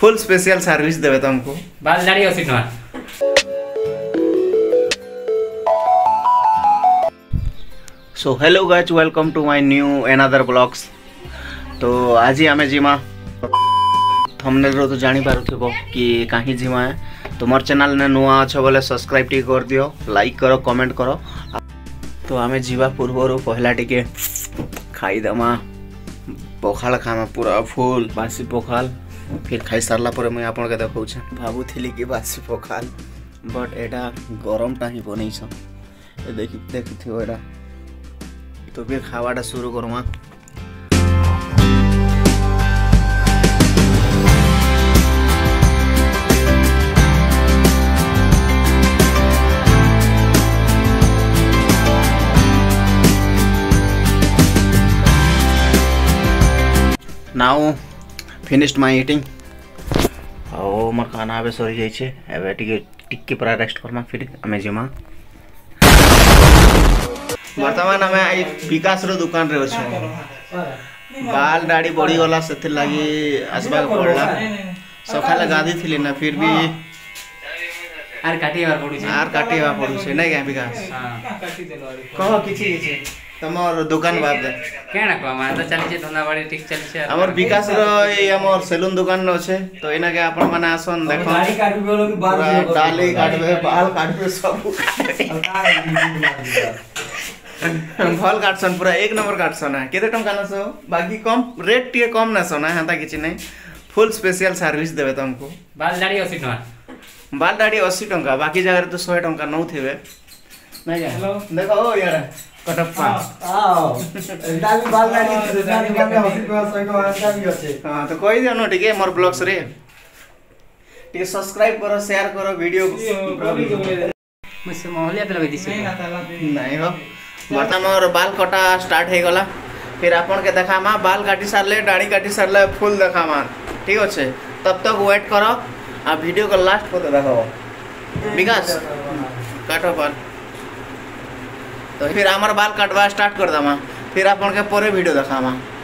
full special service देवे तुमको बाल दाढ़ी अस्सी टका so hello guys welcome to my new another blogs तो आज आम जीमा थमने तो जानी कि कहीं जीमा है तो मोर चैनल ने नुआ अच बोले सब्सक्राइब टी कर दियो लाइक करो कमेंट करो तो आम जीवा पूर्व पहला टिके दमा ପଖାଳ ଖାଇମା ପୁରା ଫୁଲ୍ ବାସି ପଖାଳ ଫିର୍ ଖାଇ ଖାଇସାରିଲା ପରେ ମୁଇଁ ଆପଣଙ୍କେ ଦେଖଉଛେ ଭାବୁଥିଲି କି ବାସି ପଖାଳ ବଟ୍ ଏଇଟା ଗରମଟା ହିଁ ବନେଇଛ ଦେଖି ଦେଖୁଥିବ ଏଇଟା ତ ଫିର୍ ଖାଇବାଟା ସୁରୁ କର୍ମା now finished my eating oh my khana abe sori jai che abe tike ଟିକେ ପୁରା ରେଷ୍ଟ କର୍ମା ଫିର୍ ଆମେ ଯିମା ବର୍ତ୍ତମାନ ଆମେ ଏଇ ବିକାଶର ଦୋକାନରେ ଅଛୁ ବାଲ ଦାଢ଼ି ବଢ଼ିଗଲା ସେଥିର୍ଲାଗି ଆସିବାକୁ ପଡ଼ଲା ସକାଳେ ଗାଧିଥିଲି ନା ଫିର୍ ବି ଆର୍ କାଟିବା ପଡ଼ୁଛି ଆର୍ କାଟିବା ପଡ଼ୁଛି ନାଇଁ କାଁ ବିକାଶ କହ କିଛି କିଛି ତମର ଦୋକାନ ବାଦେ କାଣା କହମା ତ ଚାଲିଛେ ଧନ୍ଦାବାଡ଼ି ଠିକ୍ ଚାଲିଛେ ଆମର ବିକାଶର ଏଇ ଆମର ସେଲୁନ ଦୋକାନ ଅଛେ ତ ଏଇନାକେ ଆପଣ ମାନେ ଆସନ୍ ଦେଖ ଡାଲି କାଟବେ ବାଲ କାଟବେ ସବୁ ଭଲ କାଟସନ୍ ପୁରା ଏକ ନମ୍ବର କାଟସନ୍ କେତେ ଟଙ୍କା ନେସ ବାକି କମ୍ ରେଟ୍ ଟିକେ କମ୍ ନେସ ନା ହେନ୍ତା କିଛି ନାହିଁ ଫୁଲ୍ ସ୍ପେଶିଆଲ ସର୍ଭିସ୍ ଦେବେ ତମକୁ ବାଲ ଦାଢ଼ି ଅଶୀ ଟଙ୍କା ବାଲ ଦାଢ଼ି ଅଶୀ ଟଙ୍କା ବାକି ଜାଗାରେ ତ ଶହେ ଟଙ୍କା ନେଉଥିବେ ନାଇଁ ଦେଖ ଇଆଡ଼େ কটপ্পা আও দামি বাল লাগি দামি বাল হসি কো সই কো দামি আছে হ্যাঁ তো কই দেনো টিকে মোর ব্লগস রে টিকে সাবস্ক্রাইব করো শেয়ার করো ভিডিও মুসে মহলিয়া তো লাগি দিছি নাই হো বর্তমান মোর বাল কটা স্টার্ট হই গলা फिर आपण के देखामा बाल काटी सारे डाणी काटी सारे फुल देखामा ठीक अच्छे तब तक तो वेट कर आ वीडियो को लास्ट पर देखो विकास काटो बाल तो फिर आमर बाल काटवा स्टार्ट कर दमा फिर आप के परे